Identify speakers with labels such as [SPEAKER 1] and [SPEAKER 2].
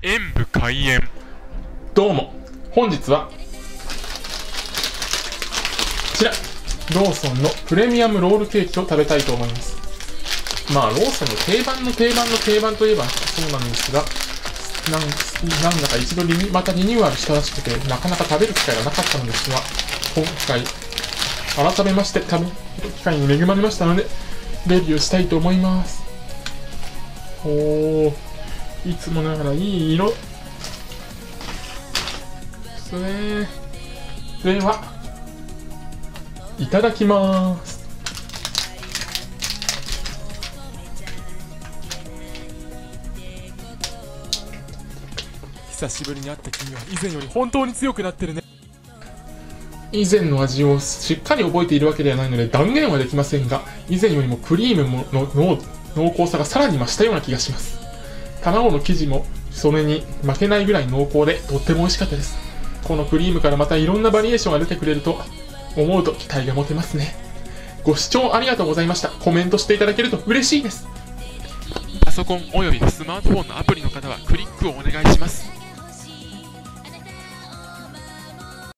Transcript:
[SPEAKER 1] 演武開演。
[SPEAKER 2] どうも。本日はこちら。ローソンのプレミアムロールケーキを食べたいと思います。まあローソンの定番の定番の定番といえばそうなんですがなんなんだか一度リニまたリニューアルしたらしくてなかなか食べる機会がなかったのですが今回改めまして食べる機会に恵まれましたのでレビューしたいと思います。おー。いつもながらいい色。ですねではいただきます。
[SPEAKER 1] 久しぶりに会った君は以前より本当に強くなってるね。
[SPEAKER 2] 以前の味をしっかり覚えているわけではないので断言はできませんが以前よりもクリームの濃厚さがさらに増したような気がします卵の生地もそれに負けないぐらい濃厚でとっても美味しかったです。このクリームからまたいろんなバリエーションが出てくれると思うと期待が持てますね。ご視聴ありがとうございました。コメントしていただけると嬉しいです。
[SPEAKER 1] パソコンおよびスマートフォンのアプリの方はクリックをお願いします。